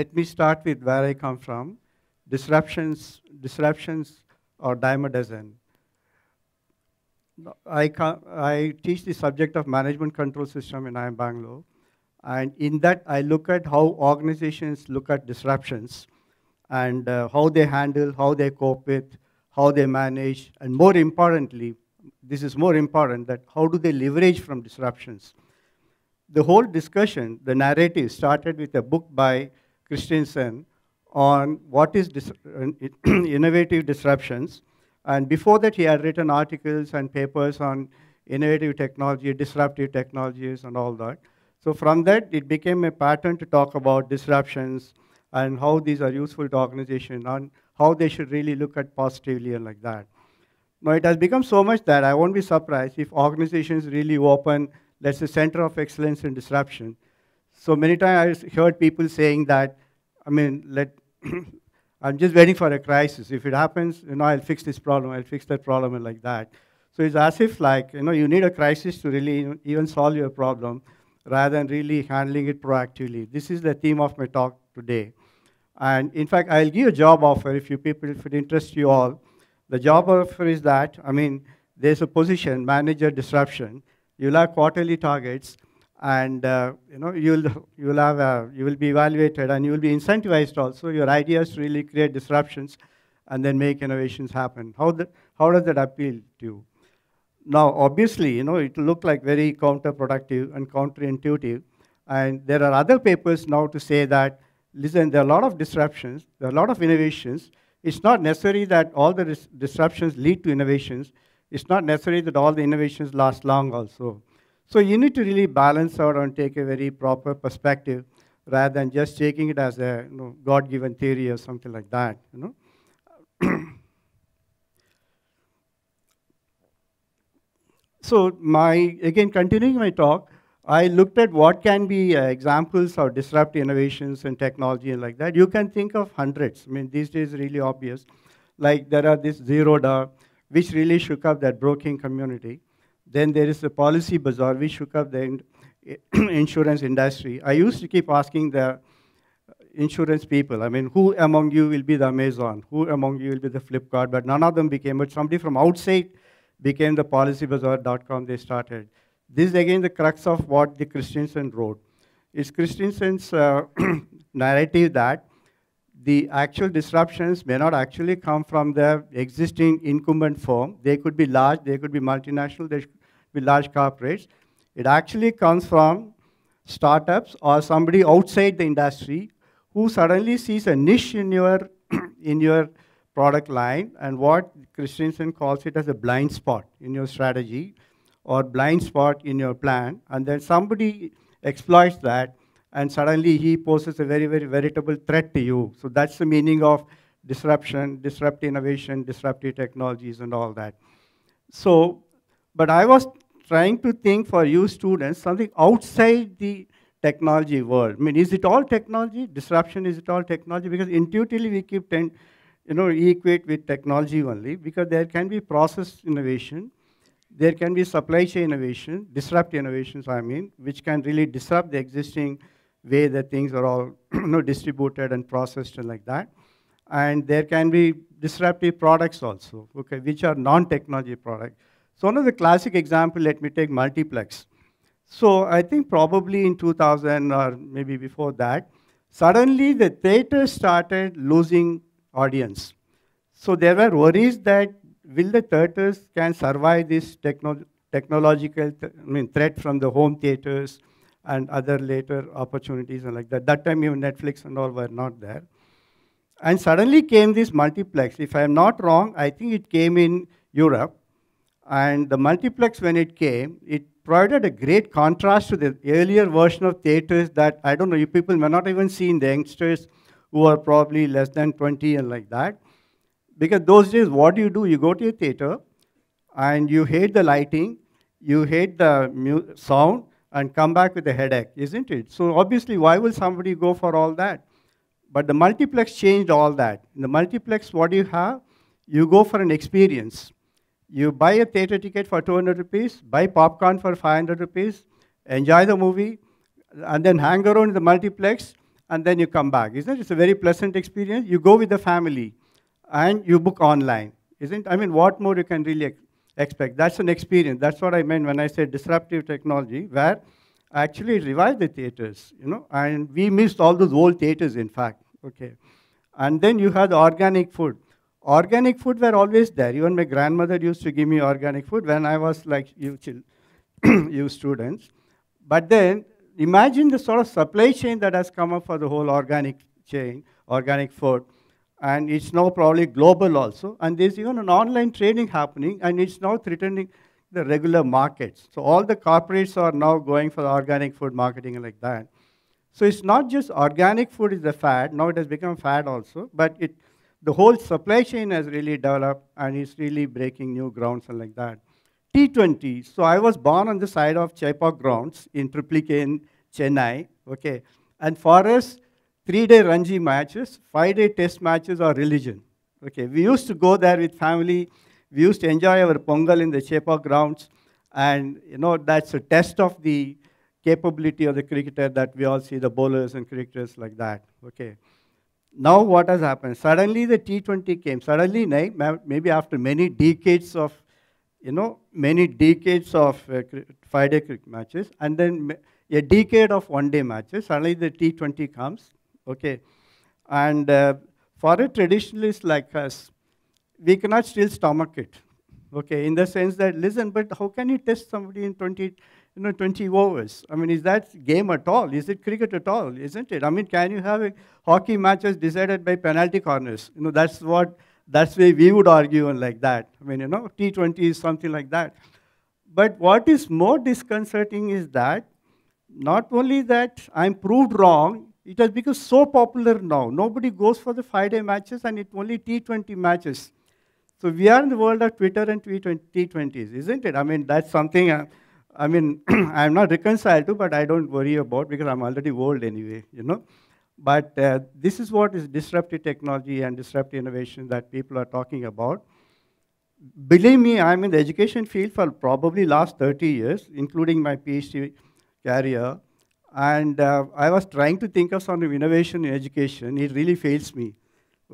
let me start with where I come from. Disruptions, disruptions or dime a dozen. I, I teach the subject of management control system in IIM Bangalore. And in that, I look at how organizations look at disruptions and uh, how they handle, how they cope with, how they manage, and more importantly, this is more important, that how do they leverage from disruptions. The whole discussion, the narrative started with a book by Christensen on what is dis innovative disruptions. And before that, he had written articles and papers on innovative technology, disruptive technologies, and all that. So from that, it became a pattern to talk about disruptions and how these are useful to organizations and how they should really look at positively and like that. Now, it has become so much that I won't be surprised if organizations really open, let's say, center of excellence in disruption. So many times I heard people saying that, I mean, let, I'm just waiting for a crisis. If it happens, you know, I'll fix this problem, I'll fix that problem, and like that. So it's as if, like, you know, you need a crisis to really even solve your problem rather than really handling it proactively. This is the theme of my talk today. And in fact, I'll give a job offer if you people, if it interests you all. The job offer is that, I mean, there's a position, manager disruption. You'll have quarterly targets, and uh, you know you'll you'll have a, you will be evaluated, and you will be incentivized also. Your ideas really create disruptions, and then make innovations happen. How that how does that appeal to you? Now, obviously, you know, it will look like very counterproductive and counterintuitive. And there are other papers now to say that, listen, there are a lot of disruptions, there are a lot of innovations. It's not necessary that all the dis disruptions lead to innovations. It's not necessary that all the innovations last long also. So you need to really balance out and take a very proper perspective rather than just taking it as a you know, God-given theory or something like that. You know? So my, again, continuing my talk, I looked at what can be uh, examples of disruptive innovations and technology and like that. You can think of hundreds. I mean, these days really obvious. Like there are this Zerodha, which really shook up that broking community. Then there is the PolicyBazaar, which shook up the in insurance industry. I used to keep asking the insurance people, I mean, who among you will be the Amazon? Who among you will be the Flipkart? But none of them became, but somebody from outside became the policybazaar.com they started. This is again the crux of what the Christensen wrote. It's Christensen's uh, narrative that the actual disruptions may not actually come from the existing incumbent firm. They could be large, they could be multinational, they be large corporates. It actually comes from startups or somebody outside the industry who suddenly sees a niche in your, in your product line and what Christensen calls it as a blind spot in your strategy or blind spot in your plan. And then somebody exploits that and suddenly he poses a very, very veritable threat to you. So that's the meaning of disruption, disrupt innovation, disruptive technologies and all that. So, but I was trying to think for you students something outside the technology world. I mean, is it all technology? Disruption, is it all technology? Because intuitively we keep tend you know, equate with technology only because there can be process innovation, there can be supply chain innovation, disrupt innovations, I mean, which can really disrupt the existing way that things are all you know, distributed and processed and like that. And there can be disruptive products also, okay, which are non-technology products. So one of the classic example, let me take multiplex. So I think probably in 2000 or maybe before that, suddenly the theater started losing audience. So there were worries that will the theaters can survive this techno technological th I mean, threat from the home theaters and other later opportunities and like that. That time even Netflix and all were not there. And suddenly came this multiplex. If I am not wrong, I think it came in Europe. And the multiplex, when it came, it provided a great contrast to the earlier version of theaters that, I don't know, you people may not even seen the youngsters who are probably less than 20 and like that. Because those days, what do you do? You go to a theater and you hate the lighting, you hate the sound, and come back with a headache, isn't it? So obviously, why will somebody go for all that? But the multiplex changed all that. In the multiplex, what do you have? You go for an experience. You buy a theater ticket for 200 rupees, buy popcorn for 500 rupees, enjoy the movie, and then hang around in the multiplex and then you come back. Isn't it? It's a very pleasant experience. You go with the family, and you book online. Isn't? I mean, what more you can really ex expect? That's an experience. That's what I meant when I said disruptive technology, where actually revived the theaters, you know, and we missed all those old theaters, in fact. Okay. And then you had organic food. Organic food were always there. Even my grandmother used to give me organic food when I was like you, you students. But then imagine the sort of supply chain that has come up for the whole organic chain, organic food. And it's now probably global also. And there's even an online trading happening, and it's now threatening the regular markets. So all the corporates are now going for organic food marketing like that. So it's not just organic food is the fad, now it has become fad also, but it, the whole supply chain has really developed and it's really breaking new grounds and like that. T20, so I was born on the side of Chepauk grounds in Triplicane in Chennai, okay. And for us, three-day Ranji matches, five-day test matches are religion, okay. We used to go there with family, we used to enjoy our pongal in the Chepauk grounds, and you know, that's a test of the capability of the cricketer that we all see the bowlers and cricketers like that. Okay. Now what has happened? Suddenly the T20 came. Suddenly, maybe after many decades of, you know, many decades of uh, five-day cricket matches, and then a decade of one-day matches, suddenly the T20 comes. Okay. And uh, for a traditionalist like us, we cannot still stomach it. Okay, in the sense that, listen, but how can you test somebody in 20, you know, 20 overs. I mean, is that game at all? Is it cricket at all? Isn't it? I mean, can you have a hockey matches decided by penalty corners? You know, that's what, that's why we would argue and like that. I mean, you know, T20 is something like that. But what is more disconcerting is that not only that I'm proved wrong, it has become so popular now. Nobody goes for the five-day matches and it's only T20 matches. So we are in the world of Twitter and T20s, isn't it? I mean, that's something uh, I mean, I'm not reconciled to, but I don't worry about because I'm already old anyway, you know. But uh, this is what is disruptive technology and disruptive innovation that people are talking about. Believe me, I'm in the education field for probably last 30 years, including my PhD career. And uh, I was trying to think of some innovation in education. It really fails me.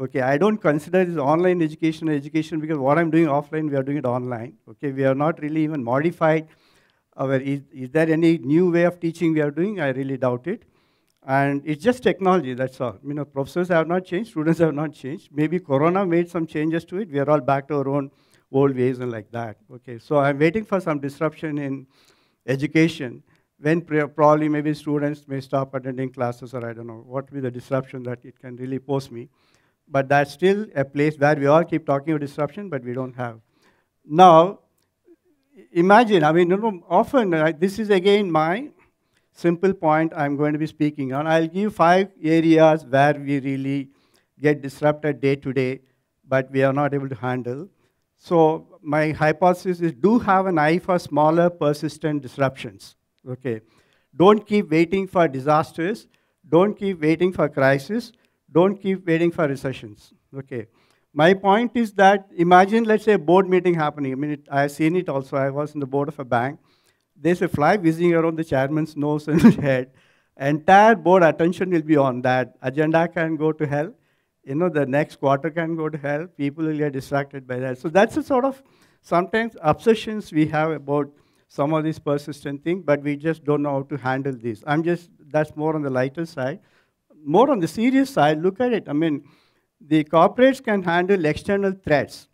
Okay, I don't consider this online education education because what I'm doing offline, we are doing it online. Okay, we are not really even modified is, is there any new way of teaching we are doing? I really doubt it. And it's just technology, that's all. You know, professors have not changed, students have not changed. Maybe Corona made some changes to it. We are all back to our own old ways and like that. Okay, so I'm waiting for some disruption in education when probably maybe students may stop attending classes or I don't know what will be the disruption that it can really pose me. But that's still a place where we all keep talking about disruption, but we don't have. Now, imagine, I mean, you know, often, this is again my simple point I'm going to be speaking on. I'll give five areas where we really get disrupted day to day, but we are not able to handle. So my hypothesis is do have an eye for smaller, persistent disruptions. Okay. Don't keep waiting for disasters. Don't keep waiting for crisis. Don't keep waiting for recessions. Okay. My point is that imagine, let's say, a board meeting happening. I mean, it, I've seen it also. I was in the board of a bank. There's a fly whizzing around the chairman's nose and head. Entire board attention will be on that. Agenda can go to hell. You know, the next quarter can go to hell. People will get distracted by that. So that's the sort of sometimes obsessions we have about some of these persistent things, but we just don't know how to handle these. I'm just, that's more on the lighter side. More on the serious side, look at it. I mean, the corporates can handle external threats.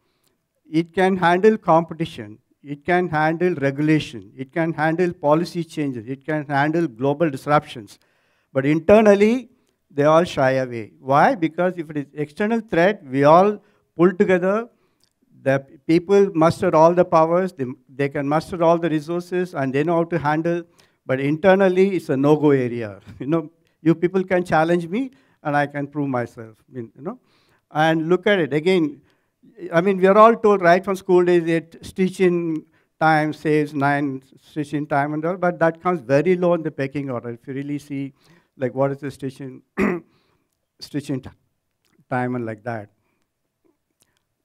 It can handle competition. It can handle regulation. It can handle policy changes. It can handle global disruptions. But internally, they all shy away. Why? Because if it is external threat, we all pull together. The people muster all the powers. They, they can muster all the resources, and they know how to handle. But internally, it's a no-go area. You know, you people can challenge me, and I can prove myself. I mean, you know and look at it. Again, I mean, we are all told right from school days that stitching time saves nine stitching time and all, but that comes very low in the pecking order. If you really see, like, what is the stitching, stitching time and like that.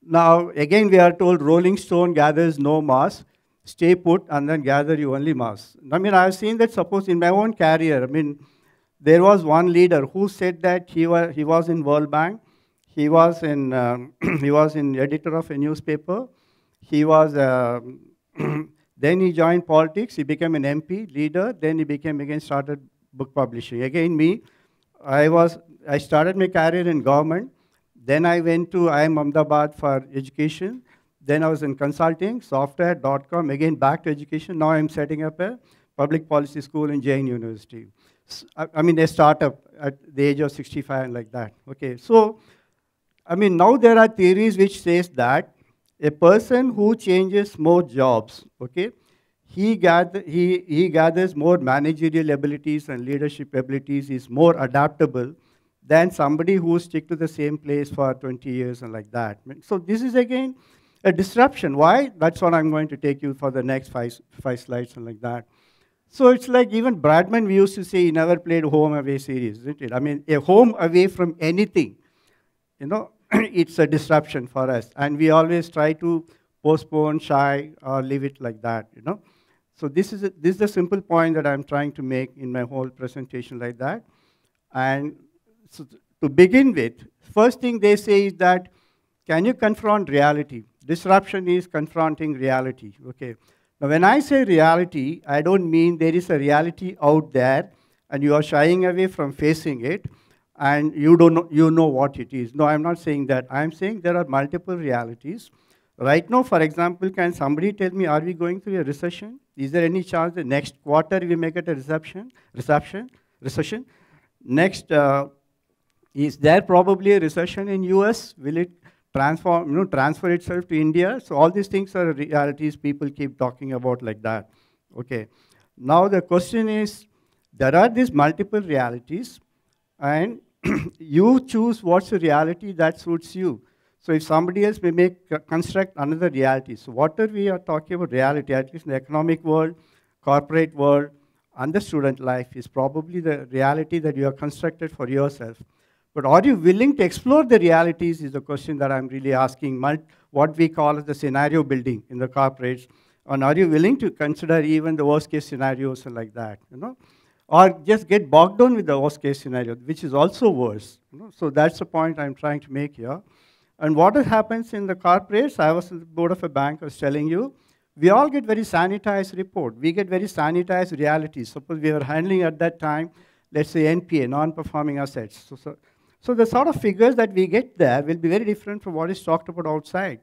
Now, again, we are told rolling stone gathers no moss. stay put, and then gather you only mass. I mean, I've seen that, suppose, in my own career, I mean, there was one leader who said that he was, he was in World Bank, he was in, um, he was in editor of a newspaper, he was, uh, then he joined politics, he became an MP, leader, then he became again started book publishing. Again me, I was, I started my career in government, then I went to IIM Ahmedabad for education, then I was in consulting, software.com, again back to education, now I'm setting up a public policy school in Jain University. I mean, a startup at the age of 65 and like that. Okay, so, I mean, now there are theories which says that a person who changes more jobs, okay, he, gather, he, he gathers more managerial abilities and leadership abilities, is more adaptable than somebody who stick to the same place for 20 years and like that. So this is again a disruption. Why? That's what I'm going to take you for the next five, five slides and like that. So it's like even Bradman, we used to say he never played home away series, isn't it? I mean, a home away from anything, you know, it's a disruption for us. And we always try to postpone, shy, or leave it like that, you know. So this is, a, this is the simple point that I'm trying to make in my whole presentation like that. And so to begin with, first thing they say is that, can you confront reality? Disruption is confronting reality, okay? Now, when I say reality, I don't mean there is a reality out there and you are shying away from facing it and you don't know, you know what it is. No, I'm not saying that. I'm saying there are multiple realities. Right now, for example, can somebody tell me, are we going through a recession? Is there any chance the next quarter we make it a reception, reception, recession? Next, uh, is there probably a recession in US? Will it transform, you know, transfer itself to India. So all these things are realities people keep talking about like that. Okay. Now the question is, there are these multiple realities, and you choose what's the reality that suits you. So if somebody else may make uh, construct another reality. So whatever we are talking about reality, at least in the economic world, corporate world, and the student life, is probably the reality that you have constructed for yourself. But are you willing to explore the realities is the question that I'm really asking, what we call the scenario building in the corporates. And are you willing to consider even the worst case scenarios like that, you know? Or just get bogged down with the worst case scenario, which is also worse. You know? So that's the point I'm trying to make here. And what happens in the corporates, I was at the board of a bank, I was telling you, we all get very sanitized report. We get very sanitized realities. Suppose we were handling at that time, let's say NPA, non-performing assets. So, so so the sort of figures that we get there will be very different from what is talked about outside.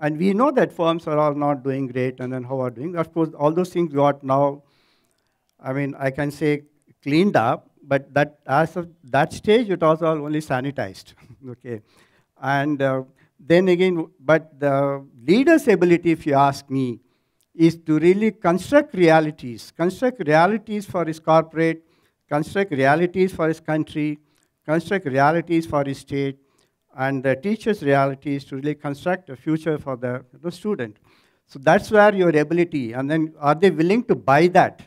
And we know that firms are all not doing great and then how are doing. Of course, all those things got now, I mean, I can say cleaned up, but that as of that stage, it was all only sanitized. okay. And uh, then again, but the leader's ability, if you ask me, is to really construct realities, construct realities for his corporate, construct realities for his country, construct realities for his state, and the teacher's reality is to really construct a future for the, the student. So that's where your ability, and then are they willing to buy that?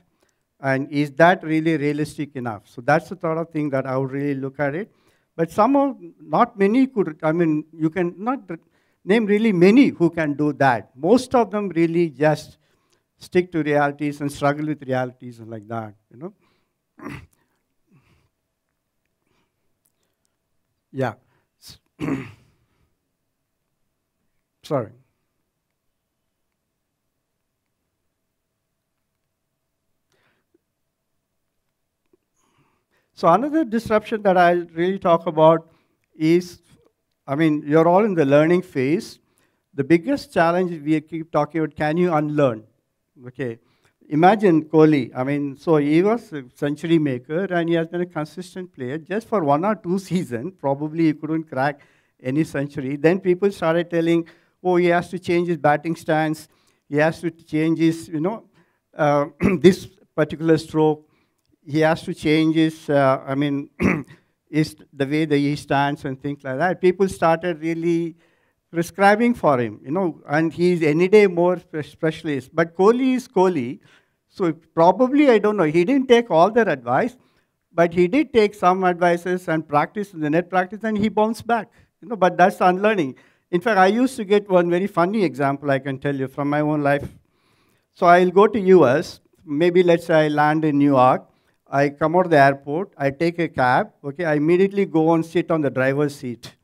And is that really realistic enough? So that's the sort of thing that I would really look at it. But somehow, not many could, I mean, you can not name really many who can do that. Most of them really just stick to realities and struggle with realities and like that, you know. Yeah. Sorry. So another disruption that I really talk about is, I mean, you're all in the learning phase. The biggest challenge we keep talking about, can you unlearn? Okay imagine Kohli. I mean, so he was a century maker and he has been a consistent player. Just for one or two seasons, probably he couldn't crack any century. Then people started telling, oh, he has to change his batting stance. He has to change his, you know, uh, this particular stroke. He has to change his, uh, I mean, is the way that he stands and things like that. People started really prescribing for him, you know, and he's any day more specialist. But Kohli is Kohli, so probably, I don't know, he didn't take all their advice, but he did take some advices and practice in the net practice, and he bounced back. You know, but that's unlearning. In fact, I used to get one very funny example I can tell you from my own life. So I'll go to US, maybe let's say I land in New York, I come out of the airport, I take a cab, okay, I immediately go and sit on the driver's seat.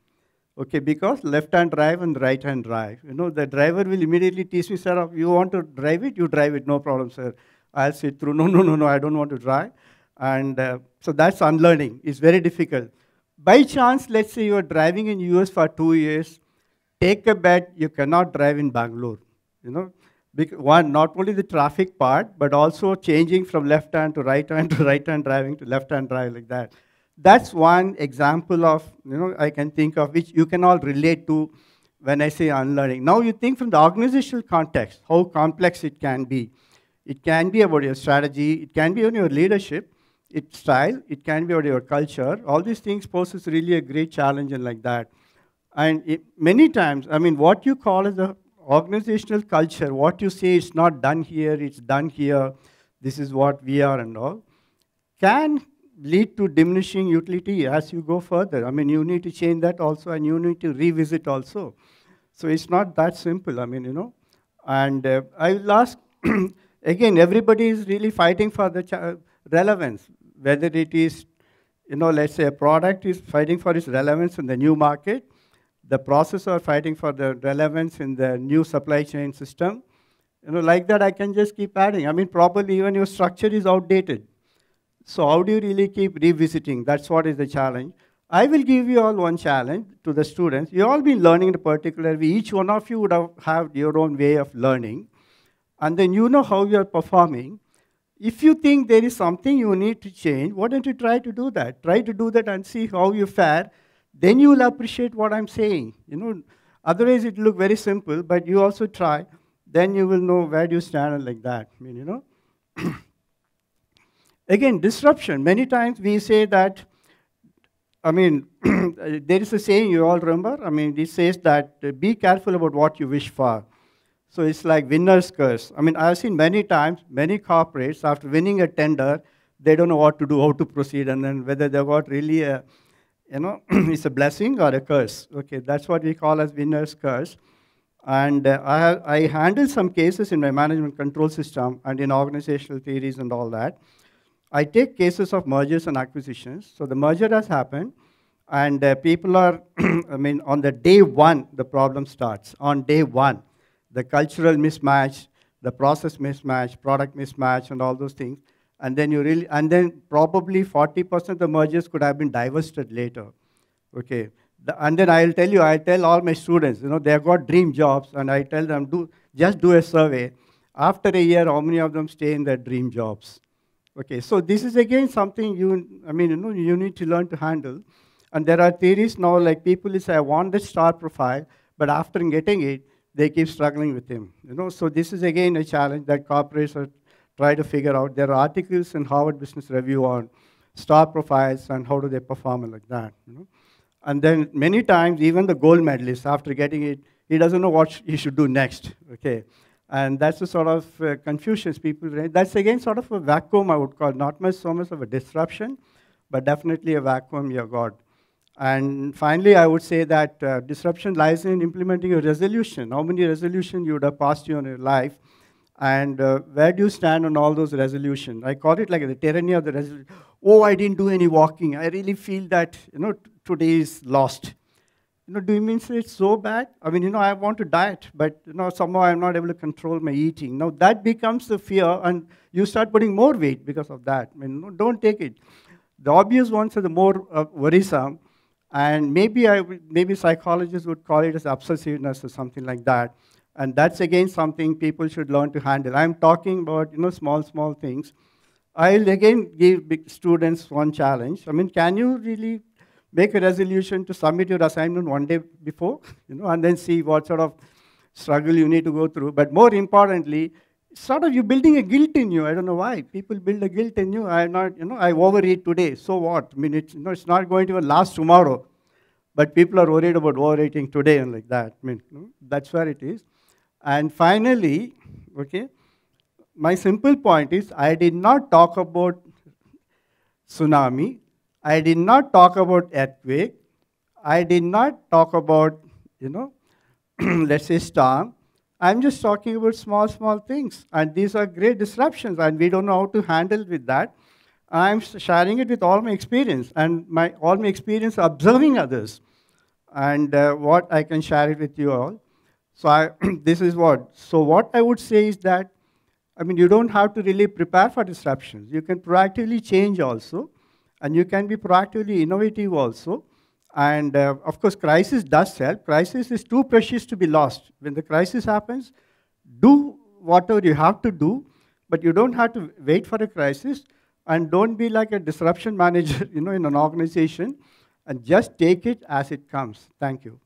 Okay, because left-hand drive and right-hand drive. You know, the driver will immediately teach me, sir, you want to drive it, you drive it, no problem, sir. I'll sit through, no, no, no, no, I don't want to drive. And uh, so that's unlearning. It's very difficult. By chance, let's say you are driving in US for two years, take a bet you cannot drive in Bangalore. You know, one, not only the traffic part, but also changing from left hand to right hand to right hand driving to left hand drive like that. That's one example of, you know, I can think of which you can all relate to when I say unlearning. Now you think from the organizational context, how complex it can be. It can be about your strategy, it can be on your leadership, its style, it can be about your culture. All these things poses really a great challenge and like that. And it, many times, I mean, what you call as a organizational culture, what you say is not done here, it's done here, this is what we are and all, can lead to diminishing utility as you go further. I mean, you need to change that also and you need to revisit also. So it's not that simple, I mean, you know. And uh, I will ask, again, everybody is really fighting for the relevance, whether it is, you know, let's say a product is fighting for its relevance in the new market, the process are fighting for the relevance in the new supply chain system. You know, like that, I can just keep adding. I mean, probably even your structure is outdated. So how do you really keep revisiting? That's what is the challenge. I will give you all one challenge to the students. You all been learning in a particular way. Each one of you would have, have your own way of learning. And then you know how you are performing. If you think there is something you need to change, why don't you try to do that? Try to do that and see how you fare then you will appreciate what I'm saying. You know, otherwise it look very simple, but you also try, then you will know where you stand like that. I mean, you know. Again, disruption. Many times we say that, I mean, there is a saying you all remember. I mean, it says that uh, be careful about what you wish for. So it's like winner's curse. I mean, I've seen many times, many corporates, after winning a tender, they don't know what to do, how to proceed, and then whether they've got really a you know, it's a blessing or a curse. Okay, that's what we call as winner's curse. And uh, I, have, I handle some cases in my management control system and in organizational theories and all that. I take cases of mergers and acquisitions. So the merger has happened, and uh, people are, I mean, on the day one, the problem starts. On day one, the cultural mismatch, the process mismatch, product mismatch, and all those things and then you really, and then probably 40% of the mergers could have been divested later. Okay. The, and then I'll tell you, I tell all my students, you know, they've got dream jobs, and I tell them, do just do a survey. After a year, how many of them stay in their dream jobs? Okay, so this is again something you, I mean, you know, you need to learn to handle. And there are theories now, like people say, I want the star profile, but after getting it, they keep struggling with him. You know, so this is again a challenge that corporates are try to figure out. There are articles in Harvard Business Review on star profiles and how do they perform like that. You know? And then many times, even the gold medalist, after getting it, he doesn't know what he should do next. Okay, and that's the sort of uh, confusions people. That's again sort of a vacuum, I would call, not much so much of a disruption, but definitely a vacuum you got. And finally, I would say that uh, disruption lies in implementing a resolution. How many resolutions you would have passed in your life, and uh, where do you stand on all those resolutions? I call it like the tyranny of the resolution. Oh, I didn't do any walking. I really feel that, you know, today is lost. You know, do you mean it's so bad? I mean, you know, I want to diet, but, you know, somehow I'm not able to control my eating. Now, that becomes the fear, and you start putting more weight because of that. I mean, no, don't take it. The obvious ones are the more uh, worrisome, and maybe, I, maybe psychologists would call it as obsessiveness or something like that. And that's again something people should learn to handle. I'm talking about you know small, small things. I'll again give students one challenge. I mean, can you really make a resolution to submit your assignment one day before, you know, and then see what sort of struggle you need to go through. But more importantly, sort of you building a guilt in you. I don't know why people build a guilt in you. I'm not, you know, I overeat today. So what? I mean, it's, you know, it's not going to last tomorrow. But people are worried about overeating today and like that. I mean, you know, that's where it is. And finally, okay, my simple point is I did not talk about tsunami. I did not talk about earthquake. I did not talk about, you know, let's say storm. I'm just talking about small, small things. And these are great disruptions, and we don't know how to handle with that. I'm sharing it with all my experience and my, all my experience observing others and uh, what I can share it with you all. So I, this is what. So what I would say is that, I mean, you don't have to really prepare for disruptions. You can proactively change also, and you can be proactively innovative also. And uh, of course, crisis does help. Crisis is too precious to be lost. When the crisis happens, do whatever you have to do, but you don't have to wait for a crisis, and don't be like a disruption manager, you know, in an organization, and just take it as it comes. Thank you.